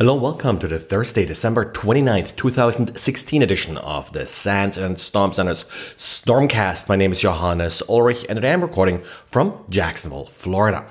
Hello, welcome to the Thursday, December 29th, 2016 edition of the SANS and Storm Center's Stormcast. My name is Johannes Ulrich and today I'm recording from Jacksonville, Florida.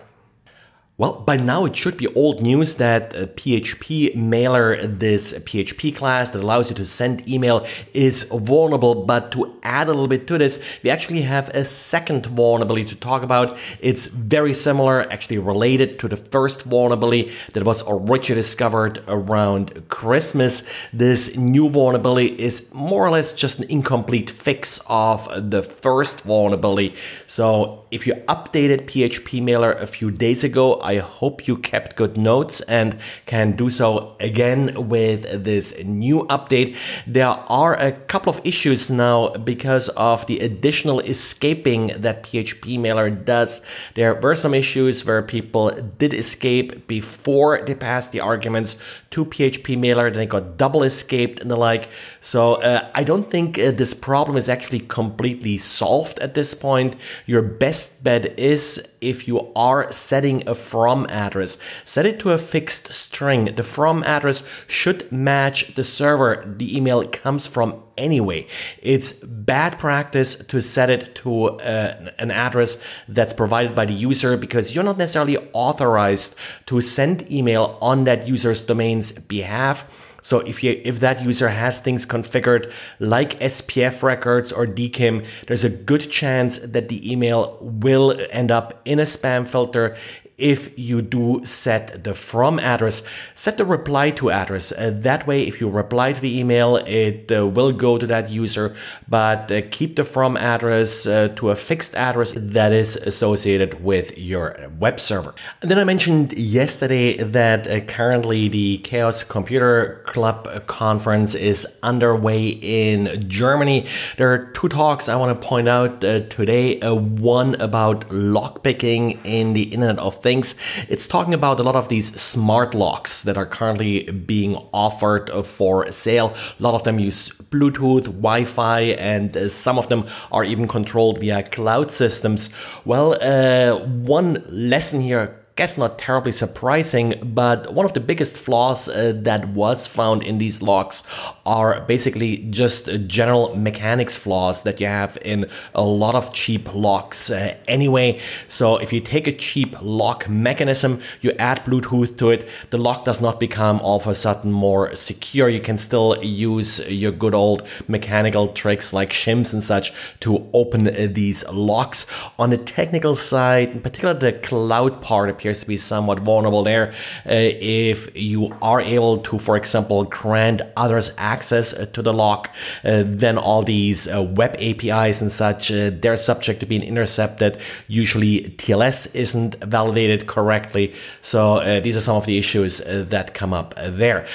Well, by now it should be old news that uh, PHPMailer, this PHP class that allows you to send email is vulnerable. But to add a little bit to this, we actually have a second vulnerability to talk about. It's very similar, actually related to the first vulnerability that was originally discovered around Christmas. This new vulnerability is more or less just an incomplete fix of the first vulnerability. So if you updated PHPMailer a few days ago, I hope you kept good notes and can do so again with this new update. There are a couple of issues now because of the additional escaping that PHPMailer does. There were some issues where people did escape before they passed the arguments to PHPMailer, then they got double escaped and the like. So uh, I don't think uh, this problem is actually completely solved at this point. Your best bet is if you are setting a from address, set it to a fixed string. The from address should match the server the email comes from anyway. It's bad practice to set it to uh, an address that's provided by the user because you're not necessarily authorized to send email on that user's domain's behalf. So if you if that user has things configured like SPF records or DKIM, there's a good chance that the email will end up in a spam filter if you do set the from address, set the reply to address. Uh, that way, if you reply to the email, it uh, will go to that user, but uh, keep the from address uh, to a fixed address that is associated with your web server. And then I mentioned yesterday that uh, currently the Chaos Computer Club conference is underway in Germany. There are two talks I want to point out uh, today. one about lockpicking in the Internet of Things things. It's talking about a lot of these smart locks that are currently being offered for sale. A lot of them use Bluetooth, Wi-Fi, and uh, some of them are even controlled via cloud systems. Well, uh, one lesson here guess not terribly surprising, but one of the biggest flaws uh, that was found in these locks are basically just general mechanics flaws that you have in a lot of cheap locks uh, anyway. So if you take a cheap lock mechanism, you add Bluetooth to it, the lock does not become all of a sudden more secure. You can still use your good old mechanical tricks like shims and such to open these locks. On the technical side, in particular the cloud part appears appears to be somewhat vulnerable there. Uh, if you are able to, for example, grant others access uh, to the lock, uh, then all these uh, web APIs and such, uh, they're subject to being intercepted. Usually TLS isn't validated correctly. So these are some of the issues that come up there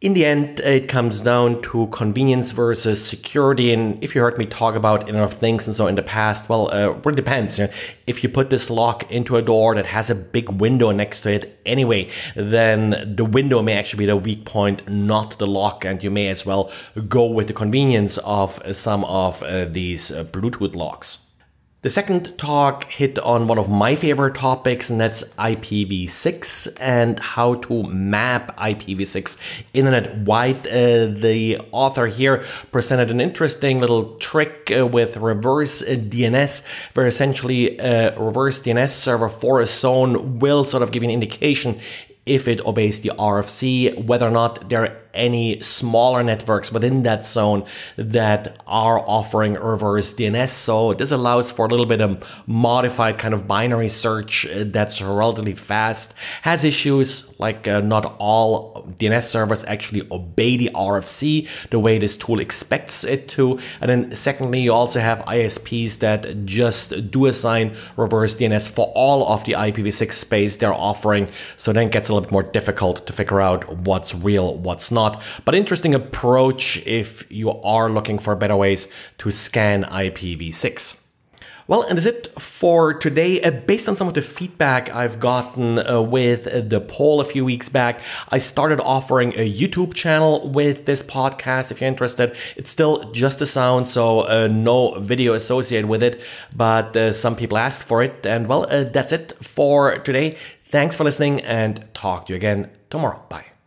in the end, it comes down to convenience versus security. And if you heard me talk about of Things and so in the past, well, uh, it depends. If you put this lock into a door that has a big window next to it anyway, then the window may actually be the weak point, not the lock. And you may as well go with the convenience of some of uh, these uh, Bluetooth locks. The second talk hit on one of my favorite topics, and that's IPv6 and how to map IPv6 internet wide. Uh, the author here presented an interesting little trick uh, with reverse DNS, where essentially a reverse DNS server for a zone will sort of give you an indication if it obeys the RFC, whether or not there any smaller networks within that zone that are offering reverse DNS. So this allows for a little bit of modified kind of binary search that's relatively fast. Has issues like uh, not all DNS servers actually obey the RFC the way this tool expects it to. And then secondly, you also have ISPs that just do assign reverse DNS for all of the IPv6 space they're offering. So then it gets a little bit more difficult to figure out what's real, what's not not. But interesting approach if you are looking for better ways to scan IPv6. Well, and that's it for today. Uh, based on some of the feedback I've gotten uh, with the poll a few weeks back, I started offering a YouTube channel with this podcast. If you're interested, it's still just a sound, so uh, no video associated with it. But uh, some people asked for it, and well, that's it for today. Thanks for listening, and talk to you again tomorrow. Bye.